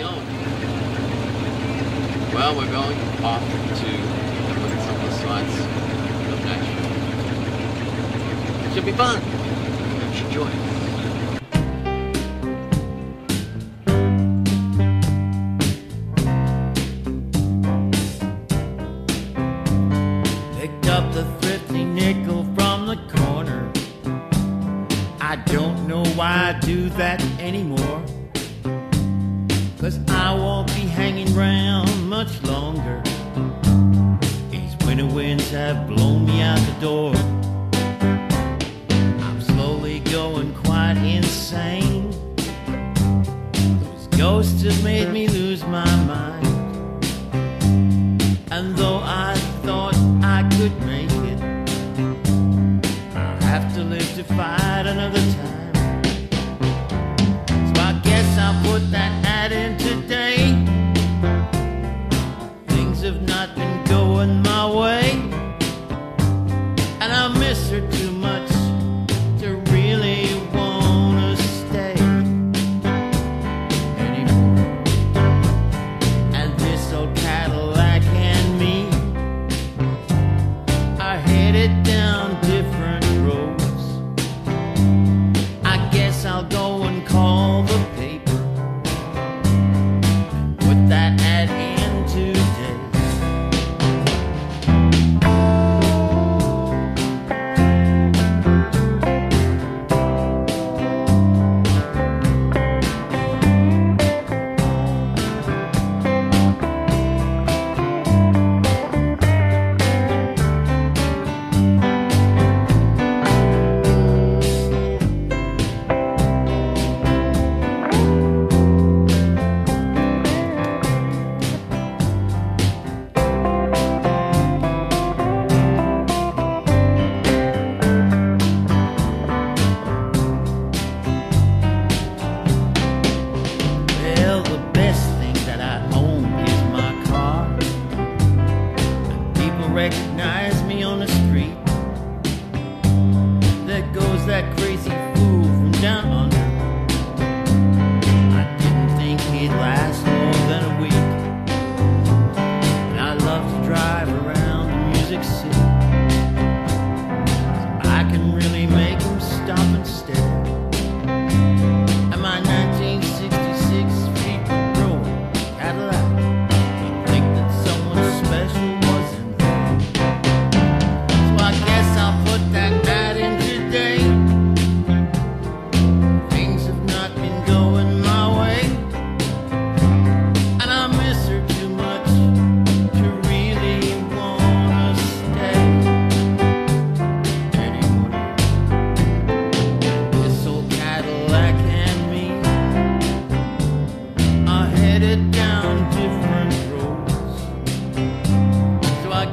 going? Well, we're going off to look at some of the sights of Nashville. It should be fun. You should join up the thrifty nickel from the corner. I don't know why I do that anymore. Cause I won't be hanging round much longer. These winter winds have blown me out the door. I'm slowly going quite insane. Those ghosts have made me lose my mind. And though I thought I could make it I'll have to live to fight another time. So I guess I'll put that into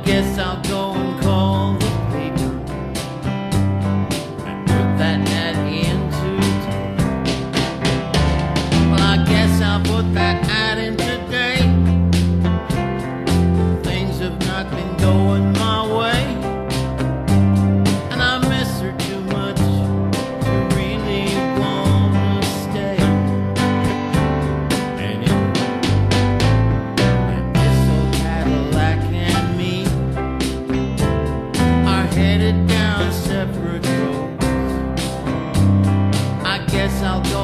guess I'll go guess I'll go.